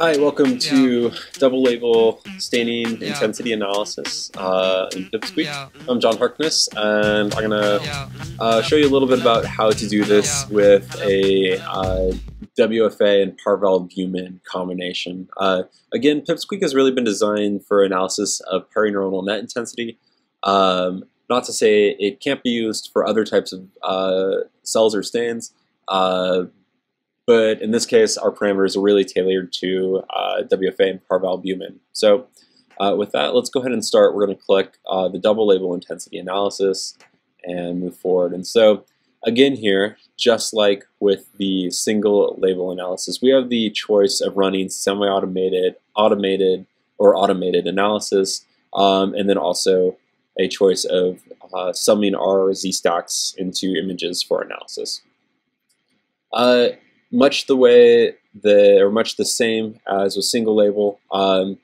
Hi, welcome to Double Label Staining Intensity Analysis uh, in Pipsqueak. I'm John Harkness, and I'm going to uh, show you a little bit about how to do this with a uh, WFA and parvalbumin combination. Uh, again, Pipsqueak has really been designed for analysis of perineuronal net intensity. Um, not to say it can't be used for other types of uh, cells or stains, uh, but in this case, our parameters are really tailored to uh, WFA and parvalbumin. So uh, with that, let's go ahead and start. We're going to click uh, the double label intensity analysis and move forward. And so again here, just like with the single label analysis, we have the choice of running semi-automated, automated, or automated analysis, um, and then also a choice of uh, summing our z-stacks into images for analysis. Uh, much the way the or much the same as with single label. Um,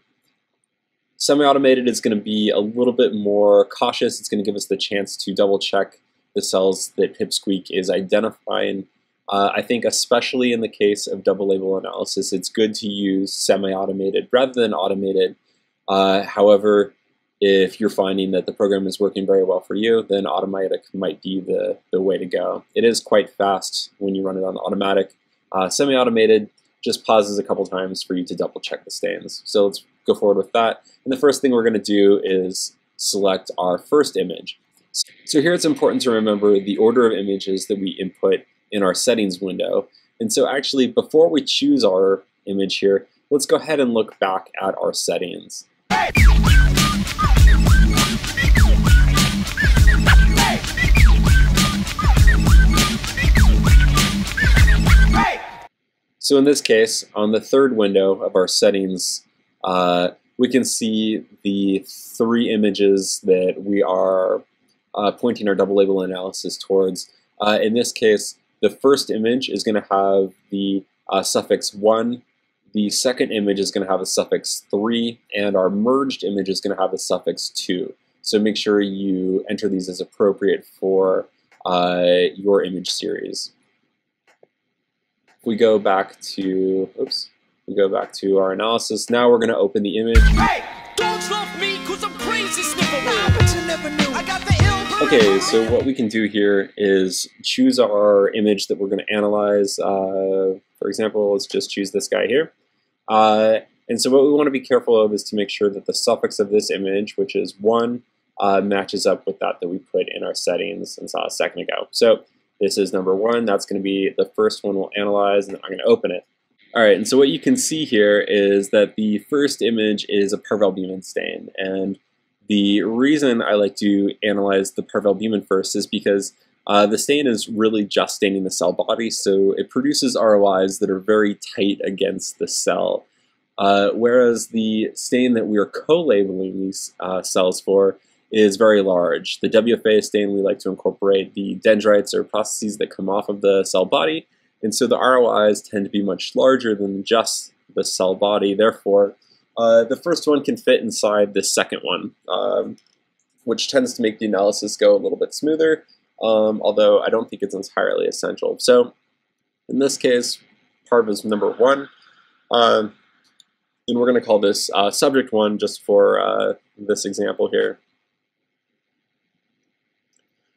Semi-automated is going to be a little bit more cautious. It's going to give us the chance to double check the cells that Pipsqueak is identifying. Uh, I think especially in the case of double label analysis, it's good to use semi-automated rather than automated. Uh, however, if you're finding that the program is working very well for you, then automatic might be the, the way to go. It is quite fast when you run it on automatic. Uh, Semi-automated just pauses a couple times for you to double check the stains. So let's go forward with that. And the first thing we're going to do is select our first image. So here it's important to remember the order of images that we input in our settings window. And so actually before we choose our image here, let's go ahead and look back at our settings. So in this case, on the third window of our settings, uh, we can see the three images that we are uh, pointing our double label analysis towards. Uh, in this case, the first image is going to have the uh, suffix 1, the second image is going to have a suffix 3, and our merged image is going to have a suffix 2. So make sure you enter these as appropriate for uh, your image series we go back to, oops, we go back to our analysis. Now we're going to open the image. Okay, so what we can do here is choose our image that we're going to analyze. Uh, for example, let's just choose this guy here. Uh, and so what we want to be careful of is to make sure that the suffix of this image, which is 1, uh, matches up with that that we put in our settings and saw a second ago. So this is number one. That's going to be the first one we'll analyze, and I'm going to open it. All right, and so what you can see here is that the first image is a parvalbumin stain. And the reason I like to analyze the parvalbumin first is because uh, the stain is really just staining the cell body, so it produces ROIs that are very tight against the cell. Uh, whereas the stain that we are co-labeling these uh, cells for is very large. The WFA stain, we like to incorporate the dendrites or processes that come off of the cell body, and so the ROIs tend to be much larger than just the cell body. Therefore, uh, the first one can fit inside the second one, um, which tends to make the analysis go a little bit smoother, um, although I don't think it's entirely essential. So in this case, parv is number one, uh, and we're going to call this uh, subject one just for uh, this example here.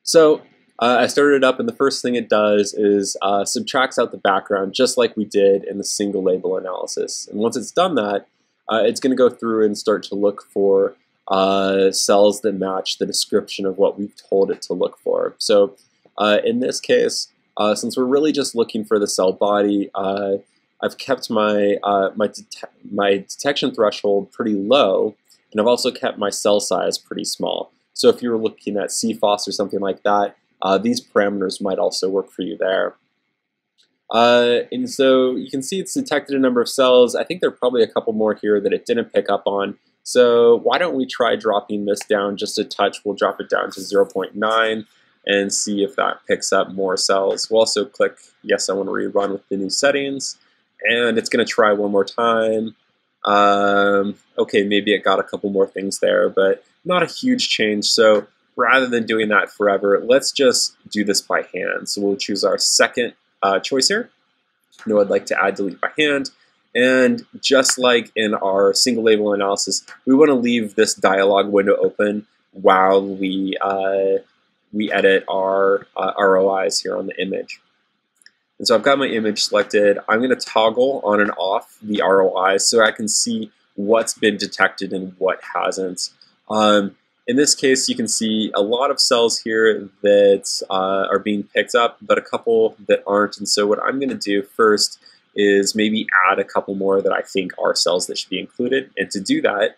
So uh, I started it up, and the first thing it does is uh, subtracts out the background, just like we did in the single label analysis. And once it's done that, uh, it's going to go through and start to look for uh, cells that match the description of what we've told it to look for. So uh, in this case, uh, since we're really just looking for the cell body, I've kept my my, my detection threshold pretty low, and I've also kept my cell size pretty small. So if you were looking at CFOS or something like that, uh, these parameters might also work for you there. Uh, and so you can see it's detected a number of cells. I think there are probably a couple more here that it didn't pick up on. So why don't we try dropping this down just a touch. We'll drop it down to 0.9 and see if that picks up more cells. We'll also click, yes, I want to rerun with the new settings. And it's going to try one more time. Um, okay, maybe it got a couple more things there, but not a huge change. So rather than doing that forever, let's just do this by hand. So we'll choose our second uh, choice here. No, I'd like to add delete by hand. And just like in our single label analysis, we want to leave this dialog window open while we, uh, we edit our uh, ROIs here on the image. And so I've got my image selected. I'm going to toggle on and off the ROIs so I can see what's been detected and what hasn't. Um, in this case, you can see a lot of cells here that uh, are being picked up, but a couple that aren't. And so what I'm going to do first is maybe add a couple more that I think are cells that should be included. And to do that,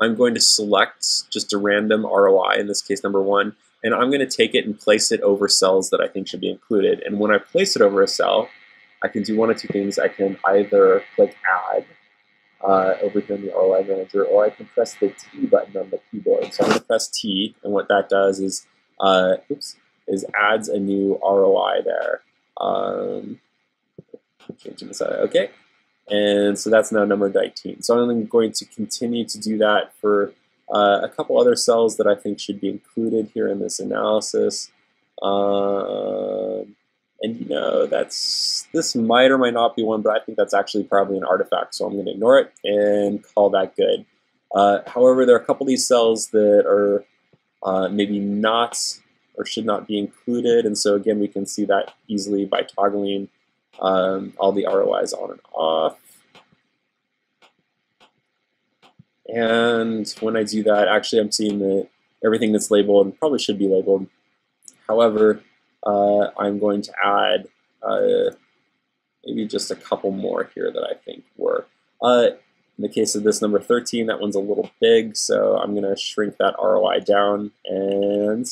I'm going to select just a random ROI, in this case number one, and I'm going to take it and place it over cells that I think should be included. And when I place it over a cell, I can do one of two things. I can either click Add uh, over here in the ROI Manager, or I can press the T button on the keyboard. So I'm going to press T, and what that does is, uh, oops, is adds a new ROI there. Um, changing this out. Okay. And so that's now number 19. So I'm going to continue to do that for uh, a couple other cells that I think should be included here in this analysis. Um, and you know, that's this might or might not be one, but I think that's actually probably an artifact, so I'm going to ignore it and call that good. Uh, however, there are a couple of these cells that are uh, maybe not or should not be included, and so again, we can see that easily by toggling um, all the ROIs on and off. And when I do that, actually I'm seeing that everything that's labeled probably should be labeled. However, uh, I'm going to add uh, maybe just a couple more here that I think were. Uh, in the case of this number 13, that one's a little big, so I'm going to shrink that ROI down and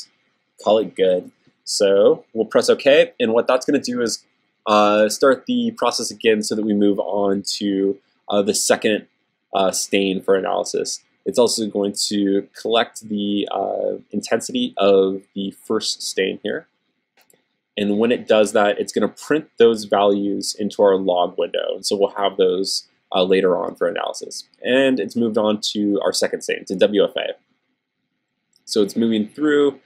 call it good. So we'll press OK, and what that's going to do is uh, start the process again so that we move on to uh, the second uh, stain for analysis. It's also going to collect the intensity of the first stain here. And when it does that, it's going to print those values into our log window. And so we'll have those uh, later on for analysis. And it's moved on to our second stain, to WFA. So it's moving through.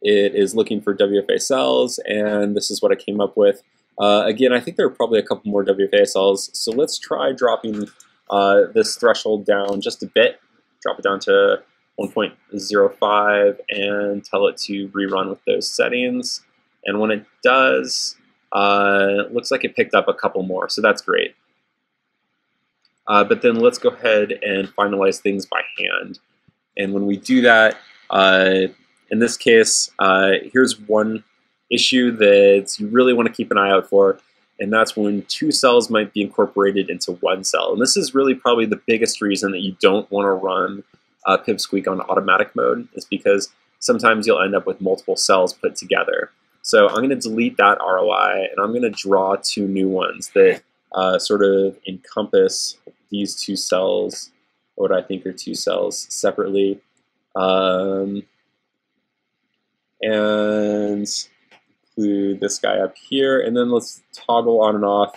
It is looking for WFA cells, and this is what I came up with. Uh, again, I think there are probably a couple more WFA cells, so let's try dropping uh, this threshold down just a bit, drop it down to 1.05 and tell it to rerun with those settings. And when it does, uh, it looks like it picked up a couple more, so that's great. Uh, but then let's go ahead and finalize things by hand. And when we do that, uh, in this case, uh, here's one issue that you really want to keep an eye out for, and that's when two cells might be incorporated into one cell. And this is really probably the biggest reason that you don't want to run uh, pipsqueak on automatic mode, is because sometimes you'll end up with multiple cells put together. So I'm going to delete that ROI, and I'm going to draw two new ones that uh, sort of encompass these two cells, what I think are two cells, separately. Um, and include this guy up here, and then let's toggle on and off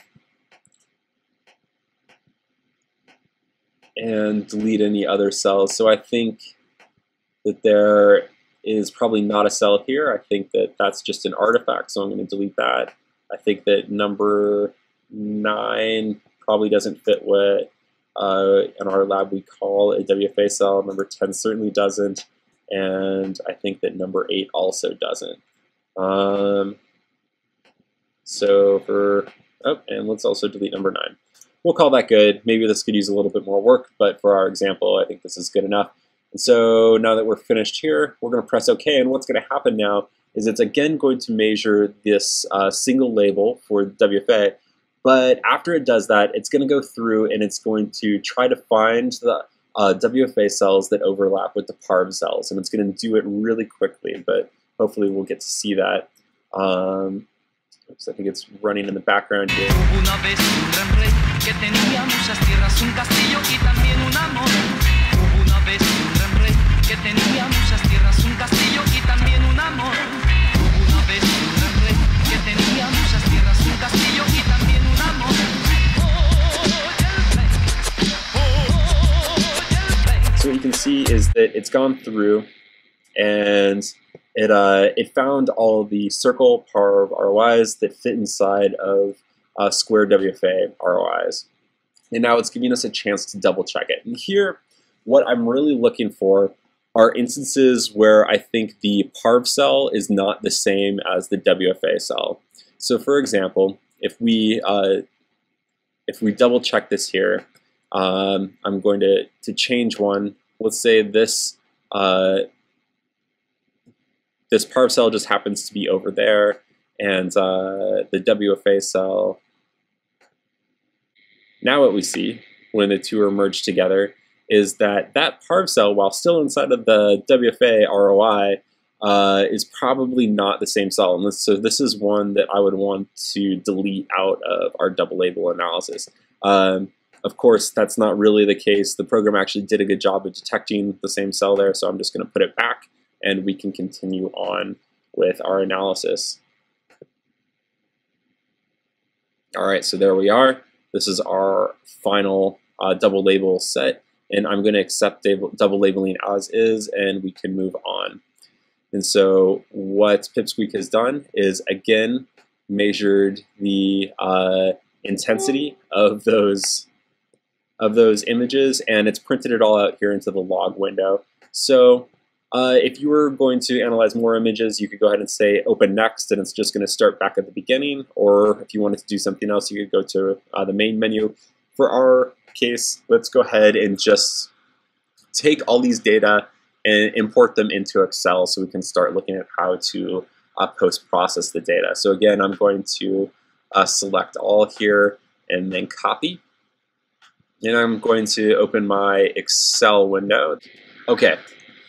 and delete any other cells. So I think that there is probably not a cell here. I think that that's just an artifact, so I'm going to delete that. I think that number 9 probably doesn't fit what uh, in our lab we call a WFA cell. Number 10 certainly doesn't, and I think that number 8 also doesn't. Um, so for, oh, and let's also delete number nine. We'll call that good. Maybe this could use a little bit more work, but for our example, I think this is good enough. And so now that we're finished here, we're going to press OK, and what's going to happen now is it's again going to measure this uh, single label for WFA, but after it does that, it's going to go through and it's going to try to find the uh, WFA cells that overlap with the PARV cells, and it's going to do it really quickly, but hopefully we'll get to see that. Um, oops, I think it's running in the background here. Is that it's gone through and it, uh, it found all the circle parv ROIs that fit inside of uh, square WFA ROIs. And now it's giving us a chance to double check it. And here, what I'm really looking for are instances where I think the parv cell is not the same as the WFA cell. So for example, if we uh, if we double check this here, um, I'm going to, to change one. Let's say this uh, this parv cell just happens to be over there, and uh, the WFA cell. Now what we see when the two are merged together is that that parv cell, while still inside of the WFA ROI, uh, is probably not the same cell. And this, so this is one that I would want to delete out of our double label analysis. Um, of course, that's not really the case. The program actually did a good job of detecting the same cell there, so I'm just going to put it back and we can continue on with our analysis. All right, so there we are. This is our final uh, double label set, and I'm going to accept double labeling as is, and we can move on. And so what Pipsqueak has done is, again, measured the uh, intensity of those of those images, and it's printed it all out here into the log window. So uh, if you were going to analyze more images, you could go ahead and say open next, and it's just going to start back at the beginning. Or if you wanted to do something else, you could go to uh, the main menu. For our case, let's go ahead and just take all these data and import them into Excel so we can start looking at how to uh, post-process the data. So again, I'm going to uh, select all here and then copy. And I'm going to open my Excel window. Okay,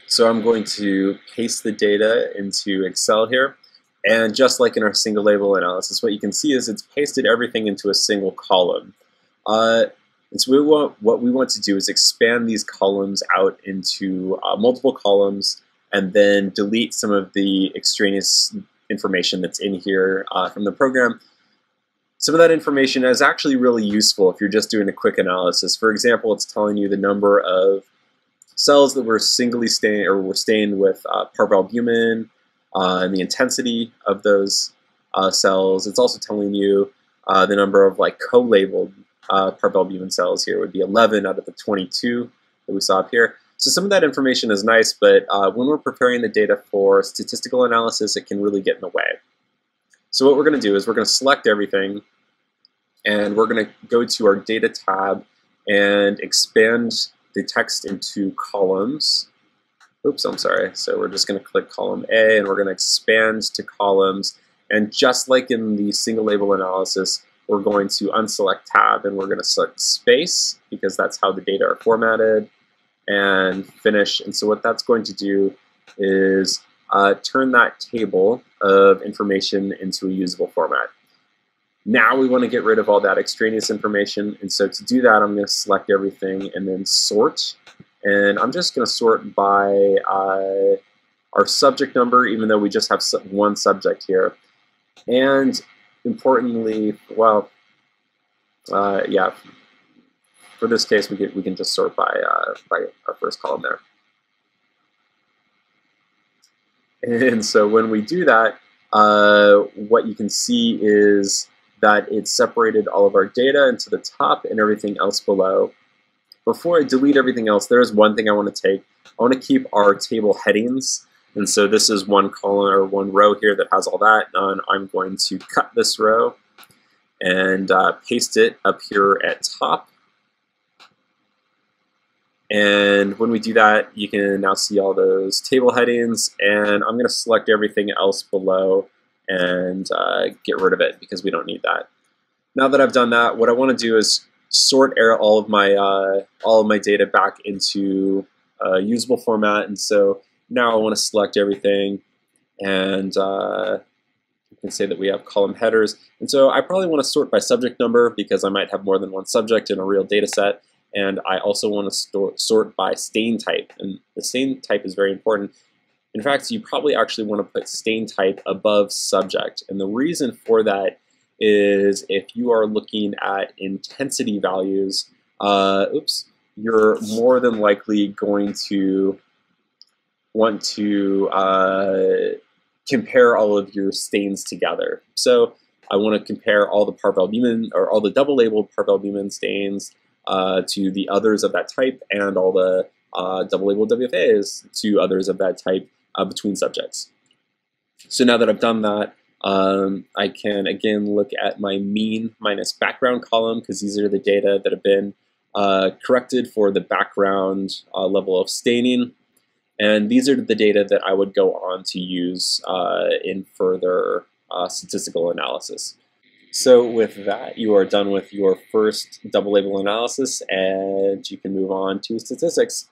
so I'm going to paste the data into Excel here. And just like in our single label analysis, what you can see is it's pasted everything into a single column. Uh, and so we want, what we want to do is expand these columns out into uh, multiple columns and then delete some of the extraneous information that's in here uh, from the program some of that information is actually really useful if you're just doing a quick analysis. For example, it's telling you the number of cells that were singly stained or were stained with uh, parvalbumin uh, and the intensity of those uh, cells. It's also telling you uh, the number of like co-labeled uh, parvalbumin cells here would be 11 out of the 22 that we saw up here. So some of that information is nice, but uh, when we're preparing the data for statistical analysis, it can really get in the way. So what we're going to do is we're going to select everything and we're going to go to our data tab and expand the text into columns. Oops, I'm sorry. So we're just going to click column A and we're going to expand to columns. And just like in the single label analysis, we're going to unselect tab and we're going to select space because that's how the data are formatted and finish. And so what that's going to do is uh, turn that table of information into a usable format. Now we want to get rid of all that extraneous information. And so to do that, I'm going to select everything and then sort. And I'm just going to sort by uh, our subject number, even though we just have one subject here. And importantly, well, uh, yeah, for this case, we can, we can just sort by, uh, by our first column there. And so when we do that, uh, what you can see is that it separated all of our data into the top and everything else below. Before I delete everything else, there is one thing I want to take. I want to keep our table headings. And so this is one column or one row here that has all that. And I'm going to cut this row and uh, paste it up here at top. And when we do that, you can now see all those table headings. And I'm going to select everything else below and uh, get rid of it because we don't need that. Now that I've done that, what I want to do is sort all of my uh, all of my data back into a usable format. And so now I want to select everything, and uh, you can say that we have column headers. And so I probably want to sort by subject number because I might have more than one subject in a real data set. And I also want to sort by stain type. And the stain type is very important in fact, you probably actually want to put stain type above subject. And the reason for that is if you are looking at intensity values, uh, oops, you're more than likely going to want to uh, compare all of your stains together. So I want to compare all the parvalbumin or all the double labeled parvalbumin stains uh, to the others of that type and all the uh, double labeled WFAs to others of that type uh, between subjects. So now that I've done that, um, I can again look at my mean minus background column because these are the data that have been uh, corrected for the background uh, level of staining. And these are the data that I would go on to use uh, in further uh, statistical analysis. So with that, you are done with your first double label analysis and you can move on to statistics.